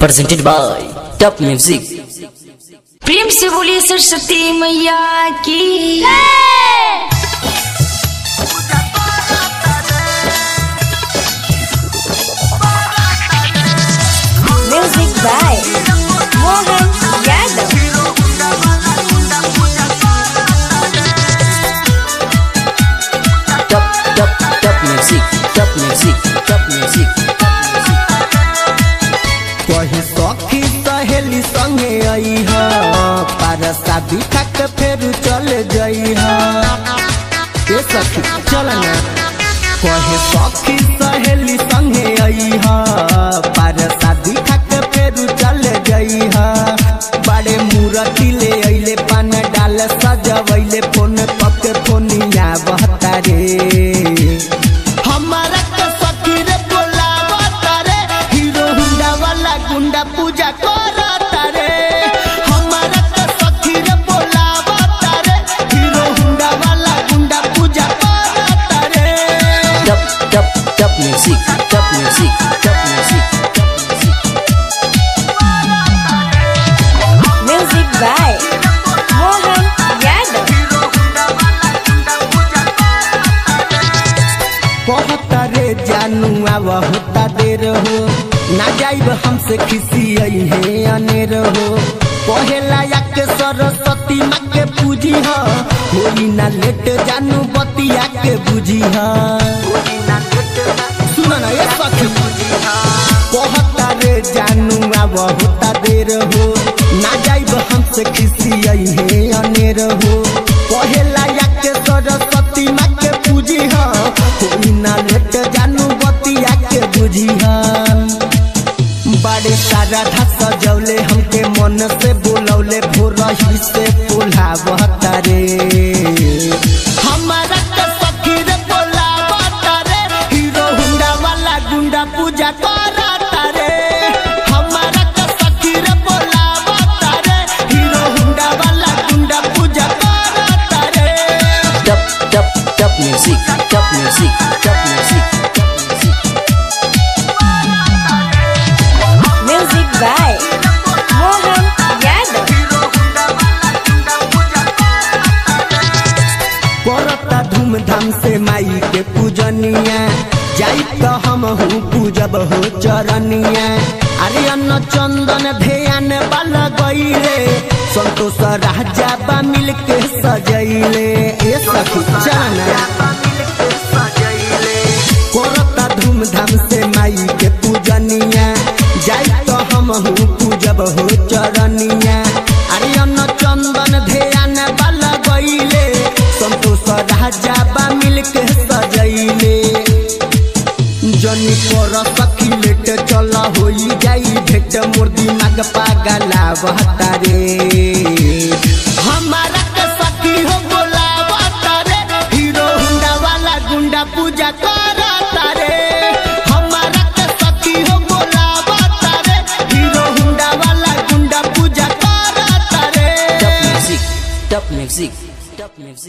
presented by Top Music. प्रेम से बोलिए सरस्वती मैया की शादी तक फिर चल जाई हा। सखी, चल कहे सखी सहेली संगे आई हा। पर शादी खाके फिर चल जाई हा। बड़े मूर्ति ले अइले पान डाल सजवैले बहुत रे जानू आव होता देर हो। ना जाइब हमसे खिसी है अनेर हो। पहेला याक सरस्वती माँ के पूजी ह। होई ना लेट जानू बतिया के बुझी ह। सुन ना, ये सखी बहुत रे जानू आव होता देर हो। ना जाइब हमसे खिसी है अनेर हो। बड़े सारा ढक सजौले हमके मन से बोलौले भोर से बोलावता धूमधाम से माई के पूजनिया। जाई तो हम हूँ पूजब हो चरनिया अरे अन्न चंदन ध्यान वाला गईले, संतोष राजा बा मिल के सजैले ए सखी करता धूमधाम से माई के पूजनिया। जाई तो हम हूँ तनी तोर सखी लेट चला होई जाई, भेट मोर दिमाग पागला बहता रे हमारा के सखी हो बोला बहता रे हीरो हुंडा वाला गुंडा पूजा करता रे हमारा के सखी हो बोला बहता रे हीरो हुंडा वाला गुंडा पूजा करता रे टप म्यूज़िक टप म्यूज़िक टप म्यूज़िक